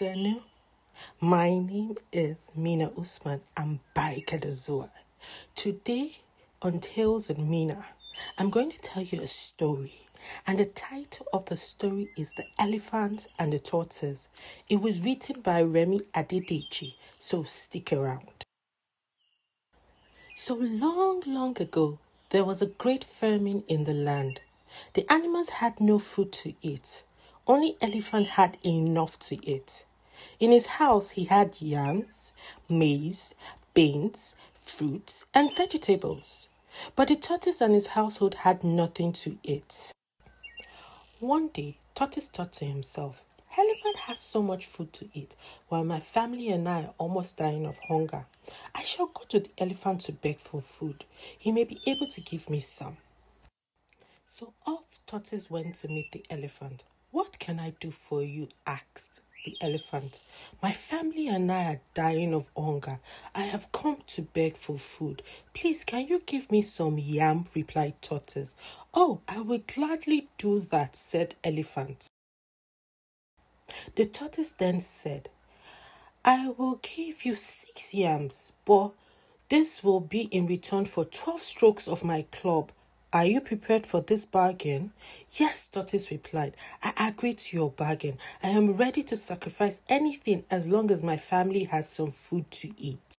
Senu. My name is Mina Usman Ambarikadazua. Today on Tales with Mina, I'm going to tell you a story. And the title of the story is The Elephant and the Tortoise. It was written by Remi Adedeji, so stick around. So long, long ago, there was a great famine in the land. The animals had no food to eat. Only Elephant had enough to eat. In his house, he had yams, maize, beans, fruits, and vegetables. But the tortoise and his household had nothing to eat. One day, Tortoise thought to himself, Elephant has so much food to eat, while my family and I are almost dying of hunger. I shall go to the elephant to beg for food. He may be able to give me some. So off Tortoise went to meet the elephant. What can I do for you? asked the elephant. My family and I are dying of hunger. I have come to beg for food. Please, can you give me some yam? replied Tortoise. Oh, I will gladly do that, said Elephant. The tortoise then said, I will give you six yams, but this will be in return for twelve strokes of my club. Are you prepared for this bargain? Yes, Tortoise replied. I agree to your bargain. I am ready to sacrifice anything as long as my family has some food to eat.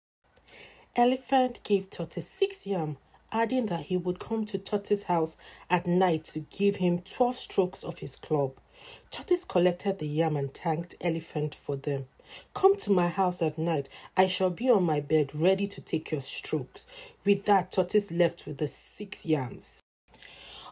Elephant gave Tortoise six yam, adding that he would come to Tortoise's house at night to give him twelve strokes of his club. Tortoise collected the yam and thanked Elephant for them. Come to my house at night. I shall be on my bed ready to take your strokes. With that, Tortoise left with the six yams.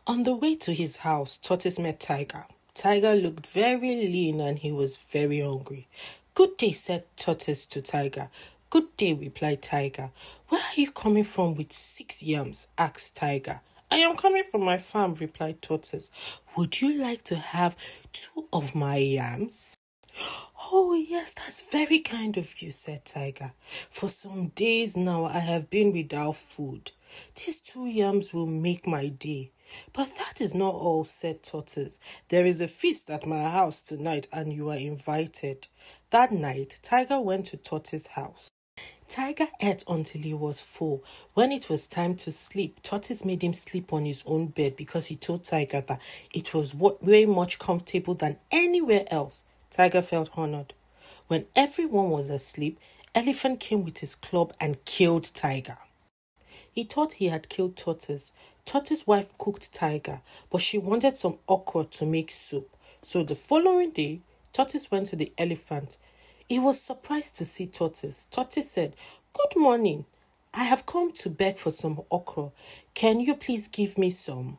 On the way to his house, Tortoise met Tiger. Tiger looked very lean and he was very hungry. Good day, said Tortoise to Tiger. Good day, replied Tiger. Where are you coming from with six yams? asked Tiger. I am coming from my farm, replied Tortoise. Would you like to have two of my yams? Oh, yes, that's very kind of you, said Tiger. For some days now I have been without food. These two yams will make my day. But that is not all, said Tortoise. There is a feast at my house tonight, and you are invited. That night, Tiger went to Tortoise's house. Tiger ate until he was full. When it was time to sleep, Tortoise made him sleep on his own bed because he told Tiger that it was way much comfortable than anywhere else. Tiger felt honored. When everyone was asleep, Elephant came with his club and killed Tiger. He thought he had killed Tortoise. Tortoise's wife cooked Tiger, but she wanted some okra to make soup. So the following day, Tortoise went to the elephant. He was surprised to see Tortoise. Tortoise said, Good morning. I have come to beg for some okra. Can you please give me some?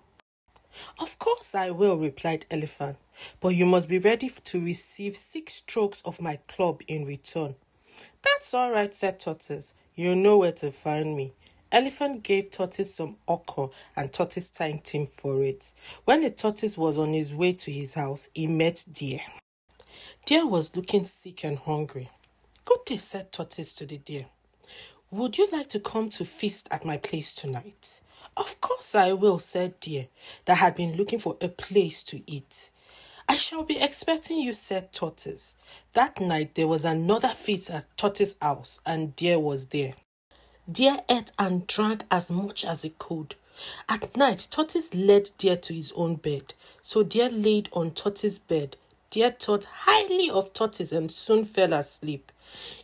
Of course I will, replied Elephant, but you must be ready to receive six strokes of my club in return. That's all right, said Tortoise. You know where to find me. Elephant gave Tortoise some okra and Tortoise thanked him for it. When the tortoise was on his way to his house, he met Deer. Deer was looking sick and hungry. Good day, said Tortoise to the deer. Would you like to come to feast at my place tonight? Of course I will, said Deer, that had been looking for a place to eat. I shall be expecting you, said Tortoise. That night there was another feast at Tortoise's house, and Deer was there. Deer ate and drank as much as he could. At night, Tortoise led Deer to his own bed. So Deer laid on Tortoise's bed. Deer thought highly of Tortoise and soon fell asleep.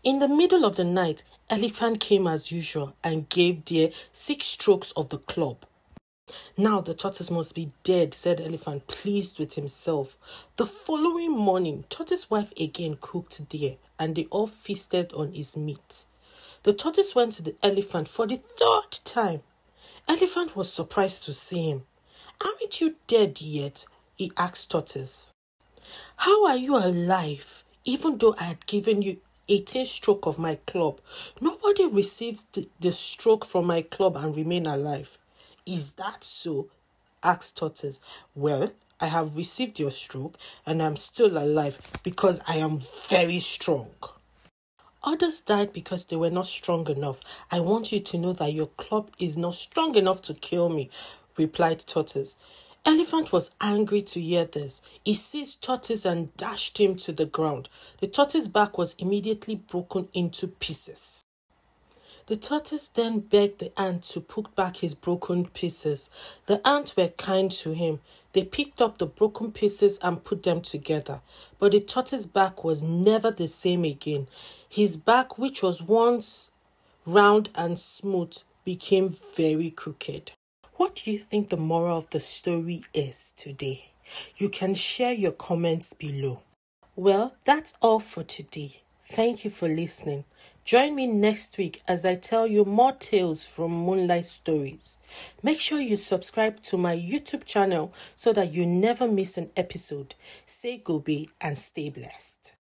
In the middle of the night, Elephant came as usual and gave Deer six strokes of the club. Now the tortoise must be dead, said Elephant, pleased with himself. The following morning, Tortoise's wife again cooked Deer, and they all feasted on his meat. The tortoise went to the elephant for the third time. Elephant was surprised to see him. Aren't you dead yet? he asked Tortoise. How are you alive, even though I had given you 18 stroke of my club? Nobody receives the, the stroke from my club and remain alive. Is that so? asked Tortoise. Well, I have received your stroke and I'm still alive because I am very strong. Others died because they were not strong enough. I want you to know that your club is not strong enough to kill me, replied Tortoise. Elephant was angry to hear this. He seized Tortoise and dashed him to the ground. The tortoise's back was immediately broken into pieces. The tortoise then begged the ant to put back his broken pieces. The ants were kind to him. They picked up the broken pieces and put them together. But the tortoise's back was never the same again. His back, which was once round and smooth, became very crooked. What do you think the moral of the story is today? You can share your comments below. Well, that's all for today. Thank you for listening. Join me next week as I tell you more tales from Moonlight Stories. Make sure you subscribe to my YouTube channel so that you never miss an episode. Say Gobe and stay blessed.